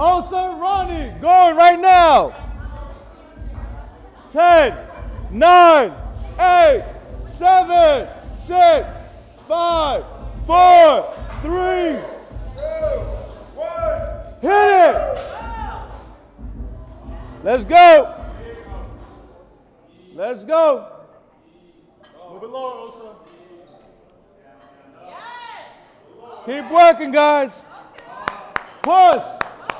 Osa Ronny, going right now. 10, 9, 8, 7, 6, 5, 4, 3, 2, 1. Hit it! Let's go. Let's go. Move it lower, Osa. Keep working, guys. Push.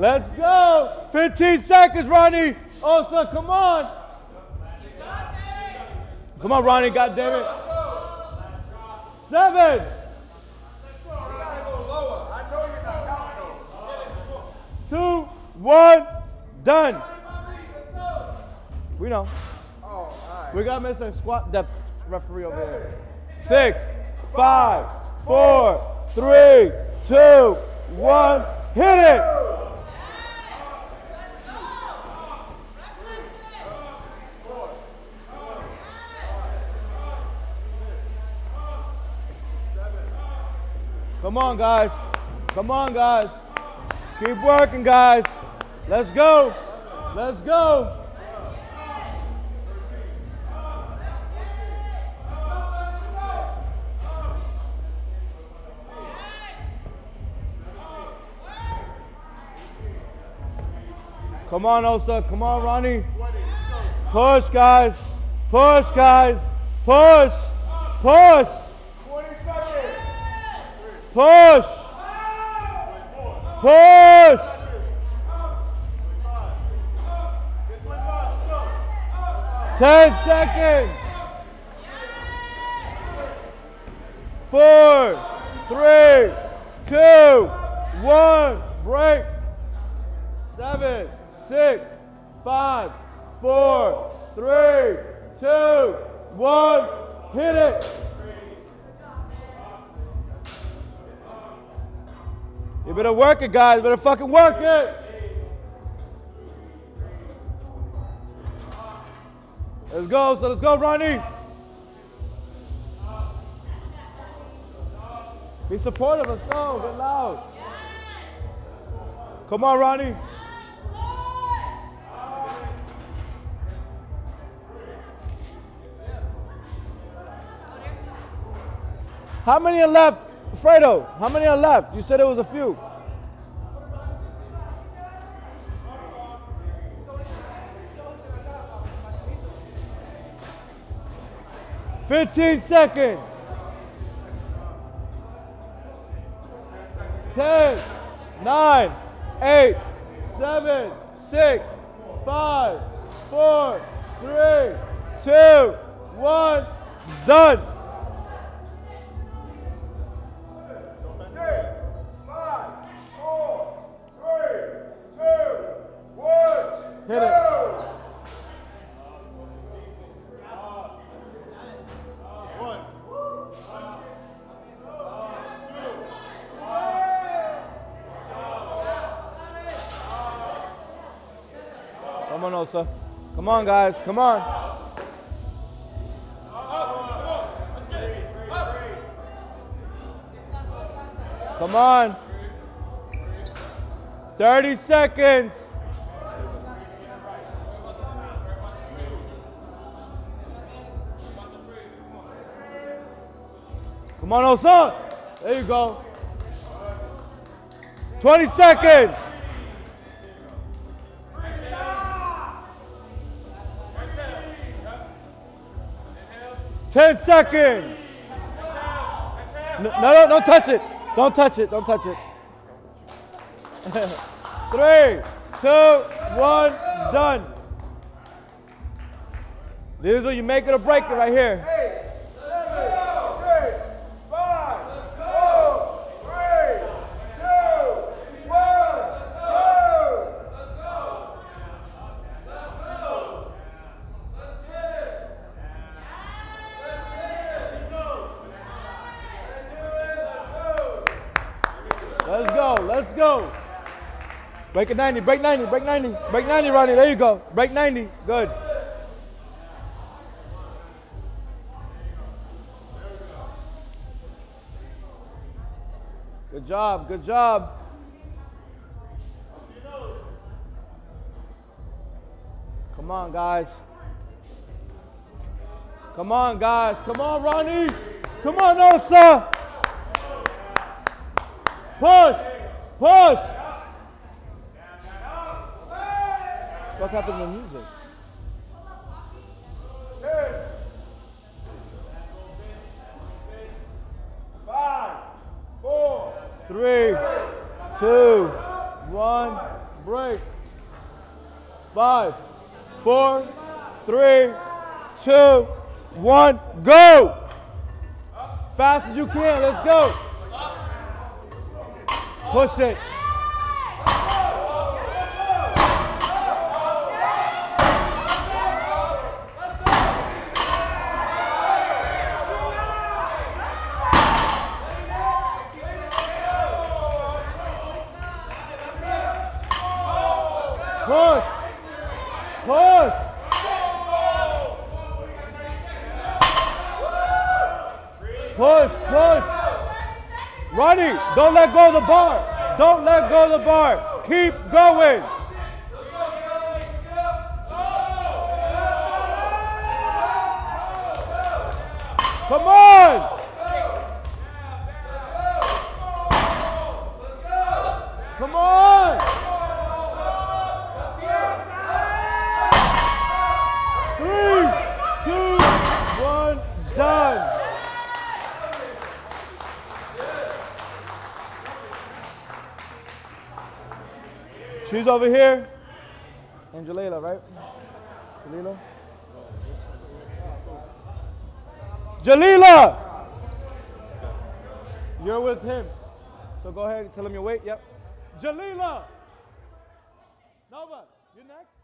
Let's go. 15 seconds, Ronny. Osa, come on. Come on, Ronny, God damn it. Seven. Two, one, done. We know. We got Mr. Squat Depth referee over here. Six, five, four, three, two, one. Hit it. Come on, guys. Come on, guys. Keep working, guys. Let's go. Let's go. Come on, Osa. Come on, Ronny. Push, guys. Push, guys. Push. Push. 20 seconds. Push. Push. Get 25. Let's go. 10 seconds. Four, three, two, one. Break. Seven, six, five, four, three, two, one. Hit it. You better work it, guys. You better fucking work it. Let's go. So let's go, Ronny. Be supportive. Let's go. Get loud. Come on, Ronny. How many are left? Fredo, how many are left? You said there was a few. Fifteen seconds. Ten, nine, eight, seven, six, five, four, three, two, one. Done. Come on, Osa. Come on, guys. Come on. Come on. 30 seconds. Come on, Osa. There you go. 20 seconds. Ten seconds. No, no, no, don't touch it. Don't touch it. Don't touch it. Three, two, one, done. This is where you make it or break it right here. Eight, seven, six, five, four, three, two, one, go. Break it 90, break 90, break 90, break 90, Ronny. There you go. Break 90. Good. Good job, good job. Come on, guys. Come on, guys. Come on, Ronny. Come on, Osa. Push. Push. What happened to the music? Five, four, Three, two, one, break. Five, four, three, two, one, go. Fast as you can, let's go. Push it. Push. Push. Push, push. Ronny, don't let go of the bar. Don't let go of the bar. Keep going. Come on. Come on. Three, two, one, done. She's over here. Angelina, right? Jalila? Jalila! You're with him. So go ahead and tell him your weight. Yep. Jalila! Nova, you next?